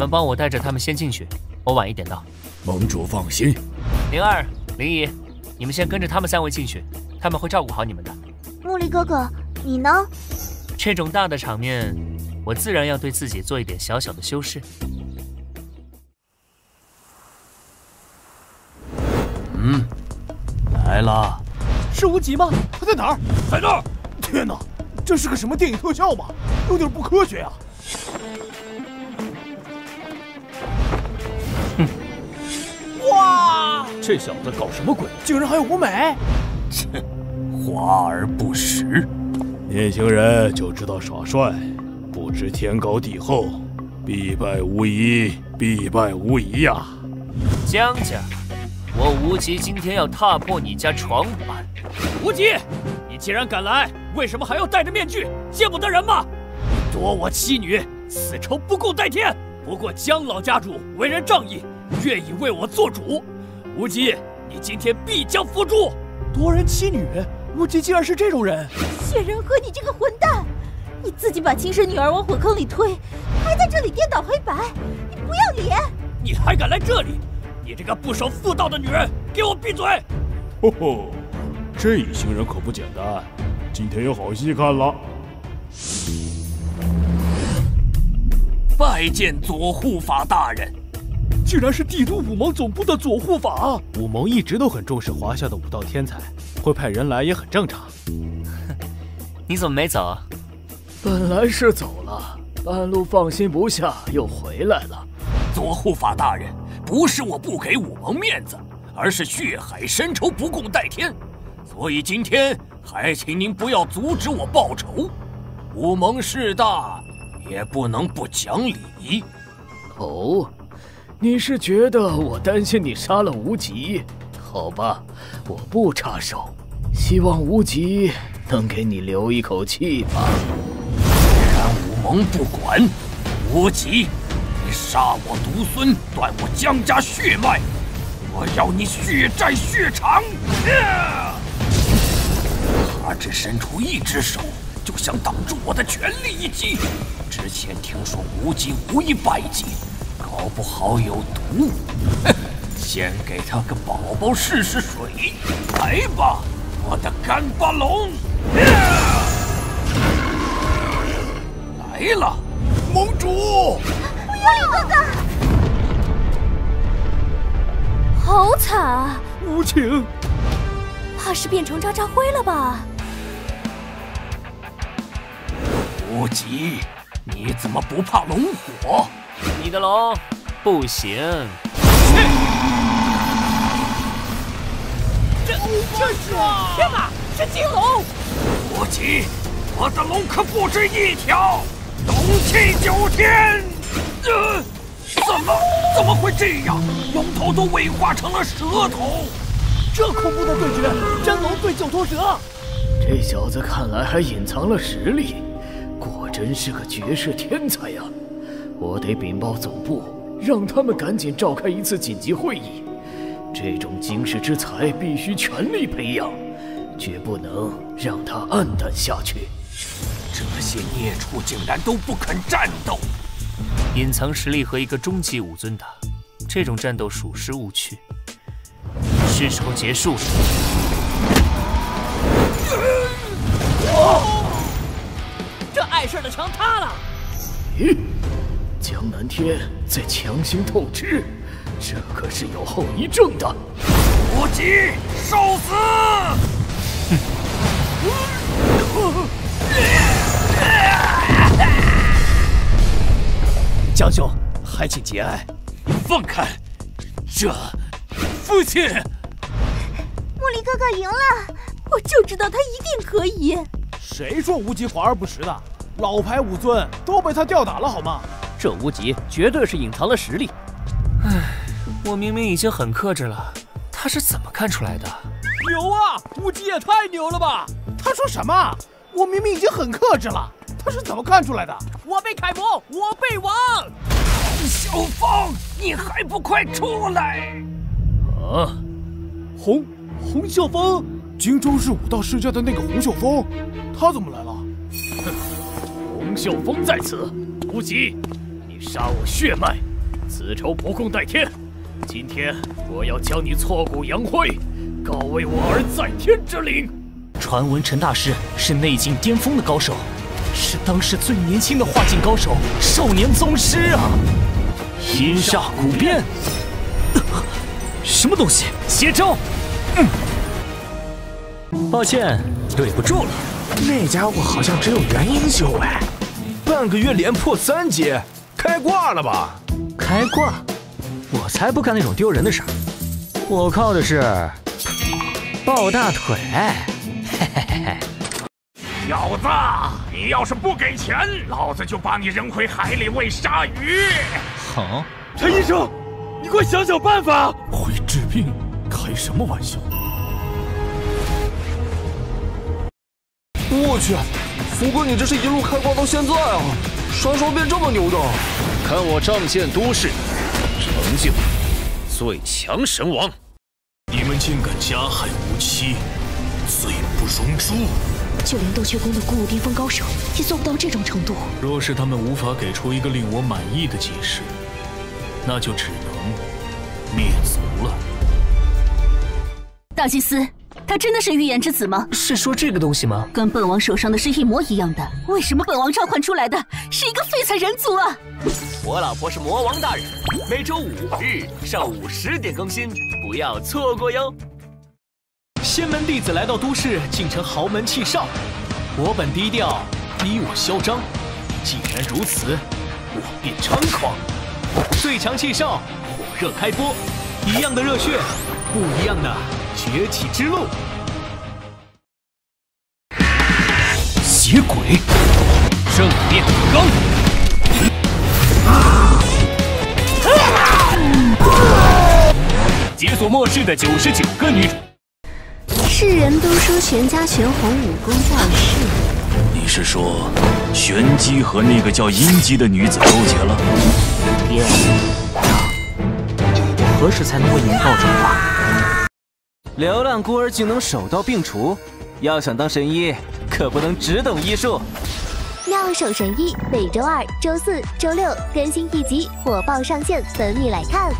们帮我带着他们先进去，我晚一点到。盟主放心。灵儿、灵姨，你们先跟着他们三位进去，他们会照顾好你们的。木离哥哥，你呢？这种大的场面，我自然要对自己做一点小小的修饰。嗯，来了。是无极吗？他在哪儿？在那儿。天哪，这是个什么电影特效吗？有点不科学啊！哇，这小子搞什么鬼？竟然还有舞美！切，华而不实。年轻人就知道耍帅，不知天高地厚，必败无疑，必败无疑呀！江家，我无极今天要踏破你家床板！无极，你既然敢来，为什么还要戴着面具？见不得人吗？夺我妻女，此仇不共戴天。不过江老家主为人仗义，愿意为我做主。无极，你今天必将伏诛！夺人妻女，无极竟然是这种人！谢仁和，你这个混蛋，你自己把亲生女儿往火坑里推，还在这里颠倒黑白，你不要脸！你还敢来这里？你这个不守妇道的女人，给我闭嘴！吼吼，这一行人可不简单，今天有好戏看了。拜见左护法大人，竟然是帝都武盟总部的左护法。武盟一直都很重视华夏的武道天才，会派人来也很正常。你怎么没走？本来是走了，半路放心不下，又回来了。左护法大人，不是我不给武盟面子，而是血海深仇不共戴天，所以今天还请您不要阻止我报仇。武盟势大。也不能不讲理。哦，你是觉得我担心你杀了无极？好吧，我不插手。希望无极能给你留一口气吧。既然武盟不管，无极，你杀我独孙，断我江家血脉，我要你血债血偿！他只伸出一只手。就想挡住我的全力一击。之前听说无极武艺百级，搞不好有毒。哼，先给他个宝宝试试水。来吧，我的干巴龙！来了，盟主！不要李哥哥！好惨啊！无情，怕是变成渣渣灰了吧？无极，你怎么不怕龙火？你的龙不行。这这是天哪，是金龙！无极，我的龙可不止一条，龙气九天。呃，怎么怎么会这样？龙头都尾化成了蛇头，这恐怖的对决，真龙对九头蛇。这小子看来还隐藏了实力。果真是个绝世天才呀！我得禀报总部，让他们赶紧召开一次紧急会议。这种惊世之才必须全力培养，绝不能让他暗淡下去。这些孽畜竟然都不肯战斗！隐藏实力和一个终极武尊打，这种战斗属实无趣。是时候结束了。这碍事的墙塌了！咦，江南天在强行透支，这可是有后遗症的。无极，受死！江兄，还请节哀。放开！这，父亲！木离哥哥赢了，我就知道他一定可以。谁说无极华而不实的？老牌武尊都被他吊打了，好吗？这无极绝对是隐藏了实力。唉，我明明已经很克制了，他是怎么看出来的？牛啊！无极也太牛了吧！他说什么？我明明已经很克制了，他是怎么看出来的？我被楷模，我被王！洪秀峰，你还不快出来！啊！洪洪秀峰，荆州市武道世家的那个洪秀峰，他怎么来了？洪秀峰在此，无极，你杀我血脉，此仇不共戴天。今天我要将你挫骨扬灰，告慰我儿在天之灵。传闻陈大师是内境巅峰的高手，是当时最年轻的化境高手，少年宗师啊！阴煞古变，什么东西？邪招！嗯，抱歉，对不住了。那家伙好像只有元婴修为，半个月连破三阶，开挂了吧？开挂？我才不干那种丢人的事儿。我靠的是抱大腿。嘿嘿嘿嘿。小子，你要是不给钱，老子就把你扔回海里喂鲨鱼。好，陈医生，你快想想办法。会治病？开什么玩笑？我去，福哥，你这是一路开挂到现在啊，啥时候变这么牛的？看我仗剑都市，成就最强神王！你们竟敢加害无期，罪不容诛！就连斗雀宫的古武巅峰高手也做不到这种程度。若是他们无法给出一个令我满意的解释，那就只能灭族了。大祭司，他真的是预言之子吗？是说这个东西吗？跟本王手上的是一模一样的，为什么本王召唤出来的是一个废材人族啊？我老婆是魔王大人，每周五日上午十点更新，不要错过哟。仙门弟子来到都市，竟成豪门弃少。我本低调，你我嚣张。既然如此，我便猖狂。最强气少，火热开播，一样的热血，不一样的崛起之路。邪鬼，正面刚。解锁末世的九十九个女主。世人都说玄家玄红武功在世，你是说玄机和那个叫阴姬的女子勾结了？爹，我何时才能为您报仇啊？流浪孤儿竟能手到病除，要想当神医，可不能只懂医术。妙手神医每周二、周四周六更新一集，火爆上线，等你来看。